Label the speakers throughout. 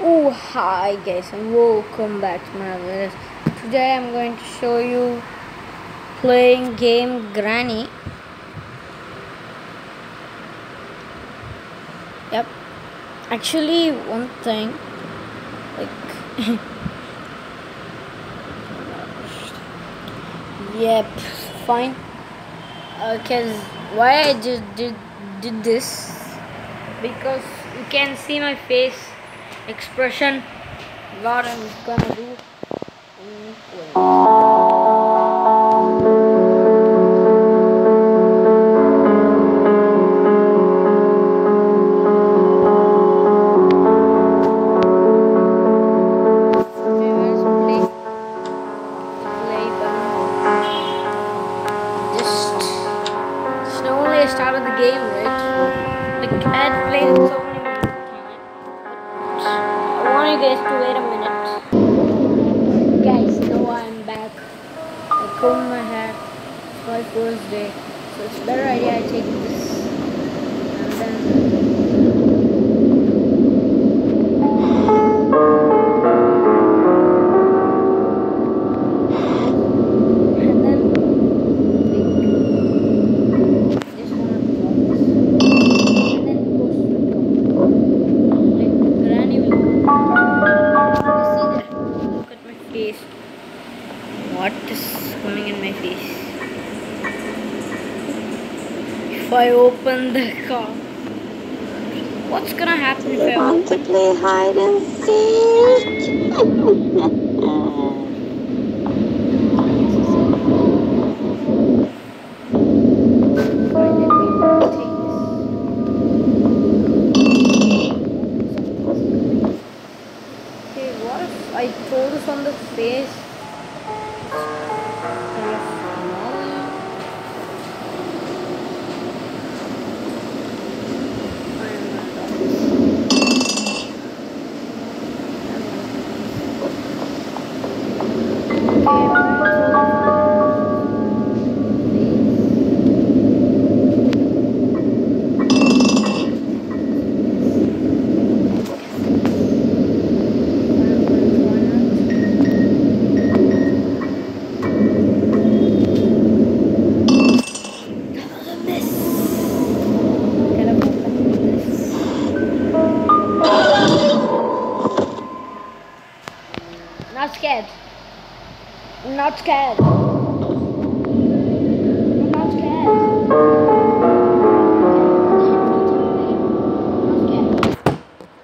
Speaker 1: Oh, hi guys, and welcome back to my video. Today I'm going to show you playing game Granny. Yep. Actually, one thing, like, yep, fine. Uh, because why I just did did this because you can see my face expression what I'm gonna do. Just, started the game, right? Like I had played so I combed my hair. My first day. So it's a better idea I take this. And then I open the car, what's gonna happen if I
Speaker 2: Want to play hide and seek?
Speaker 1: Not scared. I'm not scared. I'm not scared.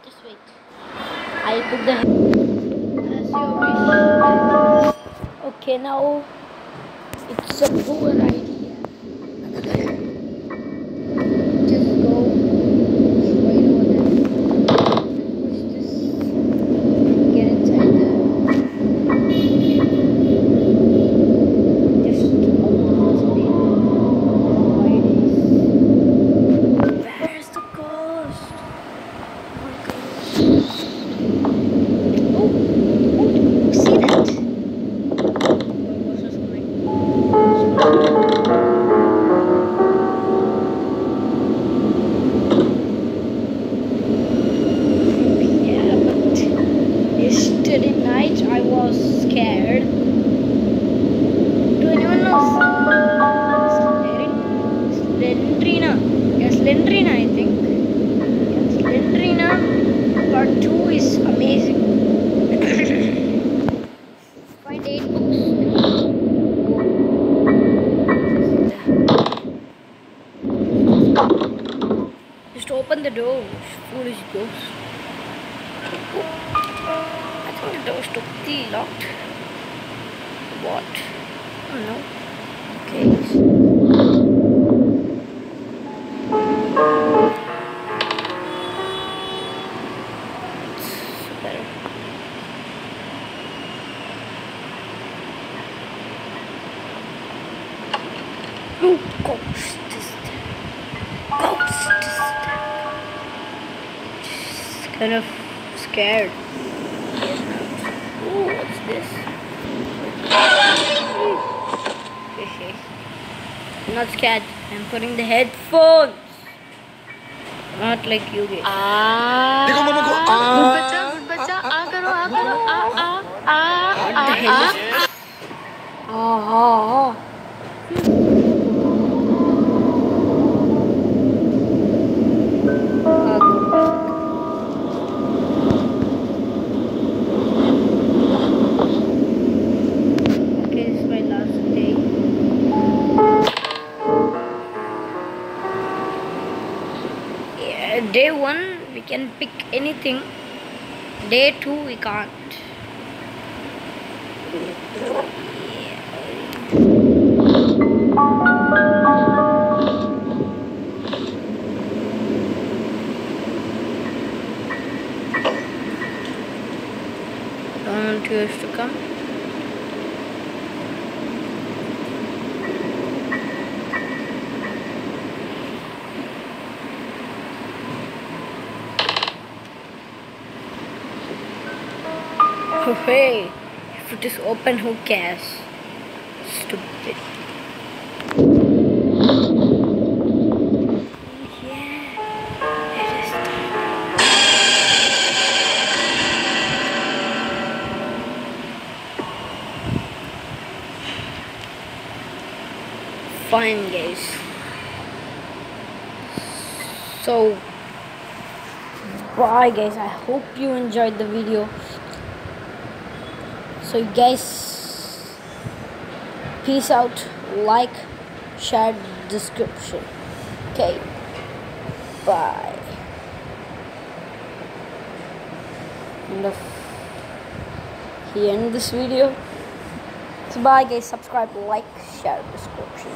Speaker 1: Just wait. I put the. Okay, now it's a poor idea. The door, foolish ghost. I think the door is totally locked. What? Oh, Don't know. Okay. It's better. Oh, ghost kind of scared. Ooh, what's this? I'm not scared. I'm putting the headphones. Not like you guys.
Speaker 2: Ah.
Speaker 3: देखो मम्मा को आ
Speaker 2: बच्चा बच्चा
Speaker 1: आ करो आ करो आ आ आ आ आ आ day one we can pick anything. Day two we can't. Don't want yours to come. Hey, if it is open, who cares? Stupid. Fine, guys. So, bye, guys. I hope you enjoyed the video. So, guys, peace out. Like, share, description. Okay, bye. And if he end this video. So bye guys, subscribe, like, share, description.